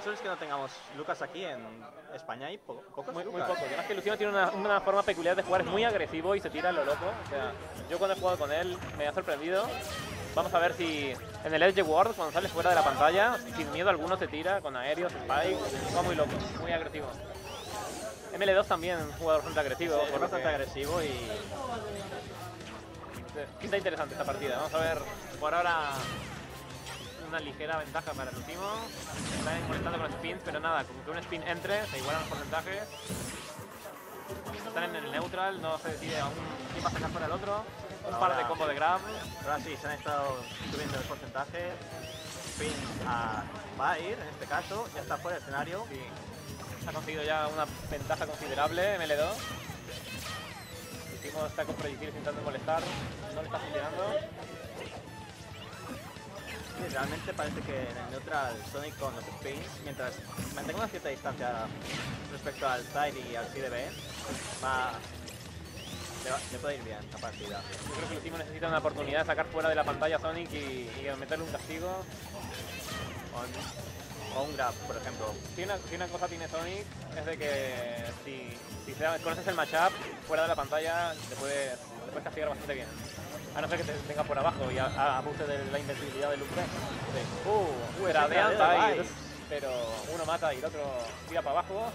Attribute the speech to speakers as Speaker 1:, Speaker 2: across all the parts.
Speaker 1: no solo es que no tengamos Lucas aquí, en España hay po- pocos
Speaker 2: Muy, muy
Speaker 1: Lucas.
Speaker 2: poco. Además que Luciano tiene una, una forma peculiar de jugar, es muy agresivo y se tira a lo loco. O sea, yo cuando he jugado con él me ha sorprendido. Vamos a ver si en el Edge Ward, cuando sale fuera de la pantalla, sin miedo alguno se tira con aéreos, spike, va muy loco, muy agresivo. ML2 también, un jugador bastante agresivo.
Speaker 1: Sí, bastante agresivo y
Speaker 2: Sí, Pinta interesante esta partida. Vamos a ver por ahora una ligera ventaja para el último. Están molestando con spins, pero nada, como que un spin entre, se igualan los porcentajes. Están en el neutral, no se decide aún quién va a sacar fuera el otro. Un par de combos de grab.
Speaker 1: ahora sí, se han estado subiendo el porcentaje. Spin a Bair, en este caso, ya está fuera del escenario.
Speaker 2: Sí. Ha conseguido ya una ventaja considerable ML2. El último está con proyectiles intentando molestar, no le está funcionando.
Speaker 1: Realmente parece que en el neutral Sonic con los spins, mientras mantenga una cierta distancia respecto al side y al CDB, va, le, va- le puede ir bien la partida.
Speaker 2: Yo creo que el último necesita una oportunidad de sacar fuera de la pantalla a Sonic y, meterle un castigo.
Speaker 1: O un grab, por ejemplo.
Speaker 2: Si una, cosa tiene Sonic es de que si, conoces el matchup fuera de la pantalla te puedes, te puedes castigar bastante bien. A no ser que te tenga por abajo y a- a- de la invencibilidad del. Sí. Uh,
Speaker 1: gradeo
Speaker 2: Bites,
Speaker 1: Bites.
Speaker 2: pero uno mata y el otro tira para abajo.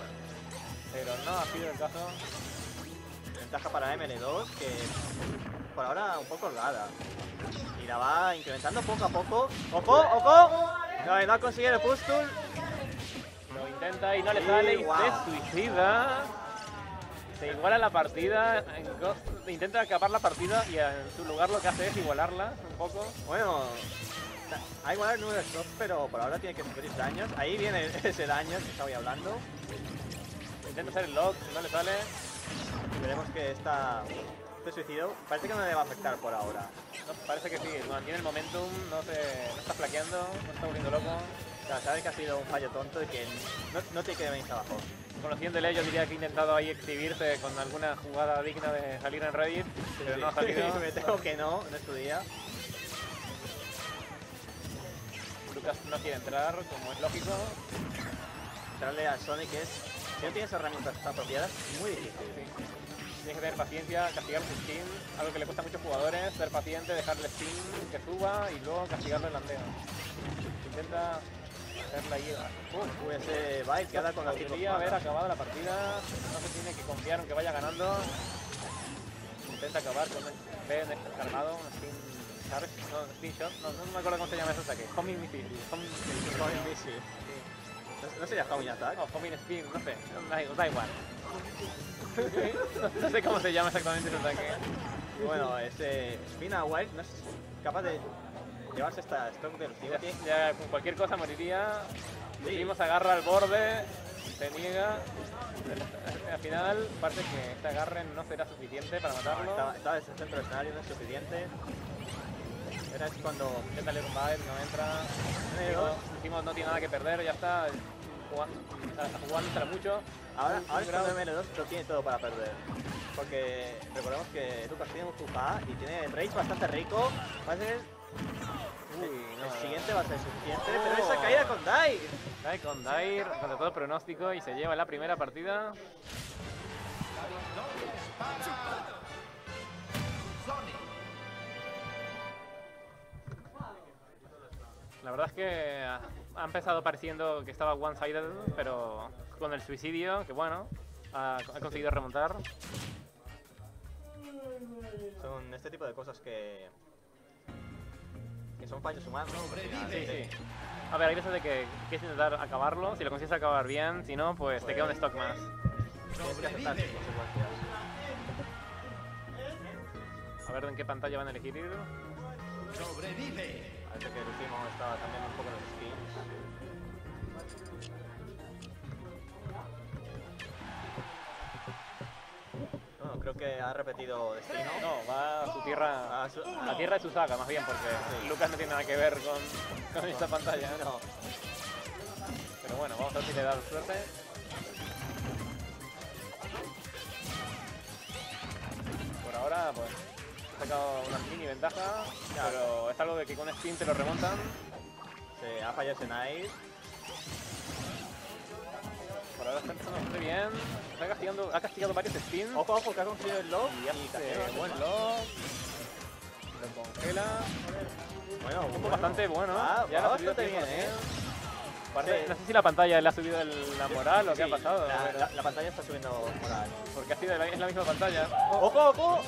Speaker 2: Pero no ha sido el caso.
Speaker 1: Ventaja para ML2 que por ahora un poco holgada. Y la va incrementando poco a poco. ¡Ojo! ¡Ojo! No, no ha conseguido el push tool.
Speaker 2: Lo intenta y no le sale y
Speaker 1: guau.
Speaker 2: se suicida. Se iguala la partida, intenta acabar la partida y en su lugar lo que hace es igualarla un poco.
Speaker 1: Bueno, ha igualado el número de shots, pero por ahora tiene que sufrir daños. Ahí viene ese daño que estaba hablando.
Speaker 2: Intenta hacer el lock, no le sale.
Speaker 1: Y veremos que esta, este suicidio parece que no le va a afectar por ahora.
Speaker 2: No, parece que sí, mantiene el momentum, no, se, no está flaqueando, no está volviendo loco.
Speaker 1: O sea, sabe que ha sido un fallo tonto y que no, no tiene que venirse abajo.
Speaker 2: Conociéndole, yo diría que ha intentado ahí exhibirse con alguna jugada digna de salir en Reddit, pero no ha salido.
Speaker 1: Me temo que no, no es tu día.
Speaker 2: Lucas no quiere entrar, como es lógico.
Speaker 1: Entrarle a Sonic es, si no tienes herramientas apropiadas, muy difícil.
Speaker 2: Tienes que tener paciencia, castigar su spin, algo que le cuesta a muchos jugadores, ser paciente, dejarle spin que suba y luego castigarlo el landeo. Intenta ahí. Uh,
Speaker 1: Uy, ese Bite queda con las
Speaker 2: podría haber acabado la partida, no se tiene que confiar aunque vaya ganando. Intenta acabar con un Ben descargado, un spin charge, no, spin shot, no, no me acuerdo cómo se llama ese ataque. Homing missile, homing missile.
Speaker 1: Homing missile. ¿No, no sería Homing Attack?
Speaker 2: No, homing spin, no sé, da, da igual. no, sé cómo se llama exactamente ese ataque.
Speaker 1: Bueno, ese Spina Wild no es capaz de llevarse esta stock del último.
Speaker 2: Ya, con cualquier cosa moriría. Seguimos agarra al borde, se niega. Al final parece que este agarre no será suficiente para matarlo.
Speaker 1: Estaba, estaba desde el centro del escenario, no es suficiente. Era es cuando
Speaker 2: Intenta un bite, no entra. Último no tiene nada que perder, ya está. Jugando, jugándosela mucho.
Speaker 1: Ahora, ahora es cuando
Speaker 2: grado-
Speaker 1: ML2 lo tiene todo para perder. Porque recordemos que Lucas tiene un Tupa y tiene Rage bastante rico. Va a ser,
Speaker 2: Uy,
Speaker 1: el siguiente va a ser suficiente,
Speaker 2: Oh.
Speaker 1: pero esa caída con Dai.
Speaker 2: Cae con Dair, contra todo pronóstico y se lleva la primera partida. La verdad es que ha ha empezado pareciendo que estaba one-sided, pero con el suicidio, que bueno, ha, ha conseguido remontar.
Speaker 1: Son este tipo de cosas que. Que son fallos humanos.
Speaker 2: Sí, sí. A ver, hay veces de que quieres intentar acabarlo, si lo consigues acabar bien, si no, pues te queda un stock más.
Speaker 1: Tienes que aceptar sus consecuencias.
Speaker 2: A ver en qué pantalla van a elegir ir.
Speaker 1: Parece que el último estaba también un poco en los skins. Creo que ha repetido destino.
Speaker 2: No, va a su tierra,
Speaker 1: A su-
Speaker 2: a la tierra de su saga, más bien, porque Lucas no tiene nada que ver con, con esta pantalla.
Speaker 1: No.
Speaker 2: Pero bueno, vamos a ver si le da suerte. Por ahora, pues, ha sacado una mini ventaja, pero es algo de que con spin te lo remontan.
Speaker 1: Se ha fallado ese Nice.
Speaker 2: Bastante bien. Está castigando, ha castigado varios spins.
Speaker 1: Ojo, ojo, que ha conseguido el lock
Speaker 2: Y hace buen lock. Lo congela.
Speaker 1: Bueno,
Speaker 2: Un bastante bueno.
Speaker 1: Ah,
Speaker 2: ya
Speaker 1: bastante bien,
Speaker 2: 100%.
Speaker 1: eh.
Speaker 2: No sé si la pantalla le ha subido el- la moral o qué ha pasado.
Speaker 1: La,
Speaker 2: pero-
Speaker 1: la- la pantalla está subiendo moral.
Speaker 2: Porque ha sido la, es la misma pantalla.
Speaker 1: ¡Ojo, ojo!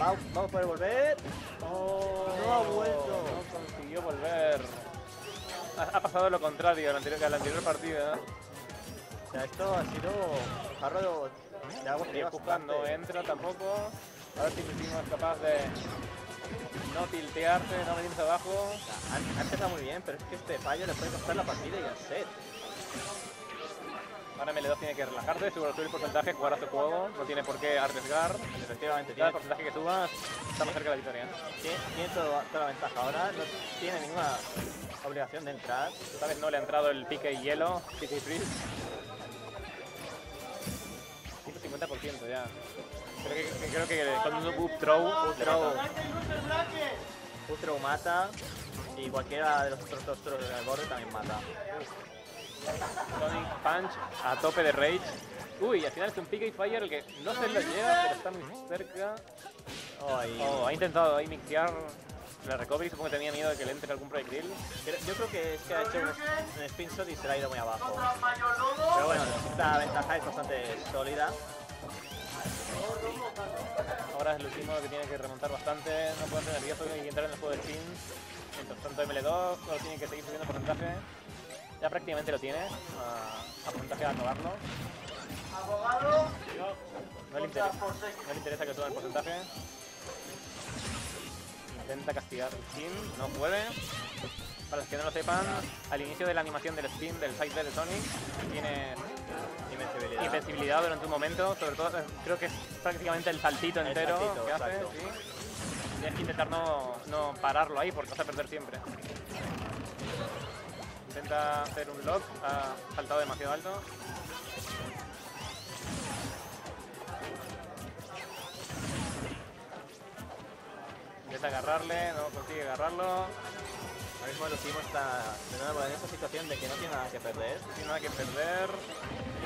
Speaker 1: Va- Vamos a poder volver.
Speaker 2: Oh,
Speaker 1: No ha vuelto.
Speaker 2: No consiguió volver. Ha, ha pasado lo contrario anterior, que a la anterior partida.
Speaker 1: O sea, esto ha sido un jarro de, agua fría
Speaker 2: Kuka no entra tampoco. A ver si Misimo es capaz de no tiltearse, no venirse abajo.
Speaker 1: Ha, ha empezado muy bien, pero es que este fallo le puede costar la partida y el set.
Speaker 2: Ahora ML2 tiene que relajarse, subir el porcentaje, jugar a su juego. No tiene por qué arriesgar.
Speaker 1: Efectivamente,
Speaker 2: Cada porcentaje que suba, estamos cerca de la victoria.
Speaker 1: tiene, tiene toda, toda la ventaja ahora. No tiene ninguna obligación de entrar.
Speaker 2: Esta vez no le ha entrado el pique y hielo, pique y freeze. 150% ya. Creo que, creo que con un up throw, up throw,
Speaker 1: Ustro mata y cualquiera de los otros dos throws del borde también mata.
Speaker 2: Sonic Punch a tope de Rage. Uy, al final es un pique y fire el que no se lo lleva, pero está muy cerca.
Speaker 1: Oh, y
Speaker 2: Oh, ha intentado ahí mixear la recovery, supongo que tenía miedo de que le entre algún proyectil.
Speaker 1: cre- yo creo que es que ha hecho un, un spin shot y se le ha ido muy abajo. Pero bueno, esta ventaja es bastante sólida.
Speaker 2: Ahora es el último que tiene que remontar bastante, no puede ser nervioso y entrar en el juego de spins. Mientras tanto ML2 solo tiene que seguir subiendo porcentaje. Ya prácticamente lo tiene, a, a porcentaje de acabarlo. No le, interesa, no le interesa que suba el porcentaje. Intenta castigar el spin, no puede. Para los que no lo sepan, al inicio de la animación del spin del side B de Sonic, tiene
Speaker 1: Invencibilidad.
Speaker 2: invencibilidad durante un momento, sobre todo creo que es prácticamente el saltito
Speaker 1: El
Speaker 2: entero
Speaker 1: saltito,
Speaker 2: que hace,
Speaker 1: exacto.
Speaker 2: sí. Tienes que intentar no, no pararlo ahí porque vas a perder siempre. Intenta hacer un lock, ha saltado demasiado alto. Intenta agarrarle, no consigue agarrarlo.
Speaker 1: Mismo el último está de nuevo en esa situación de que no tiene nada que perder
Speaker 2: No tiene nada que perder.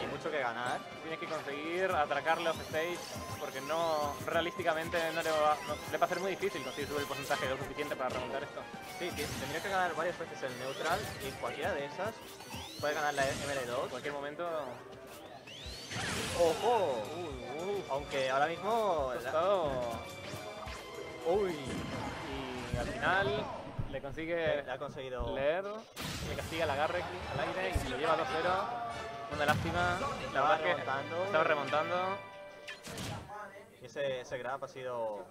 Speaker 1: y mucho que ganar.
Speaker 2: Tiene que conseguir atracarle off stage porque no realísticamente no le va, no- le va a ser muy difícil conseguir subir el porcentaje lo suficiente para remontar esto.
Speaker 1: Sí, tendría que ganar varias veces el neutral y cualquiera de esas puede ganar la
Speaker 2: En
Speaker 1: ML2.
Speaker 2: cualquier momento.
Speaker 1: ¡Ojo! Aunque ahora mismo... la-
Speaker 2: costado.
Speaker 1: ¡Uy!
Speaker 2: Y al final le consigue
Speaker 1: Le ha conseguido...
Speaker 2: leer, le castiga el agarre al aire y se lo lleva 2-0. Una lástima. La verdad
Speaker 1: remontando.
Speaker 2: estaba remontando.
Speaker 1: Y ese, ese grab ha sido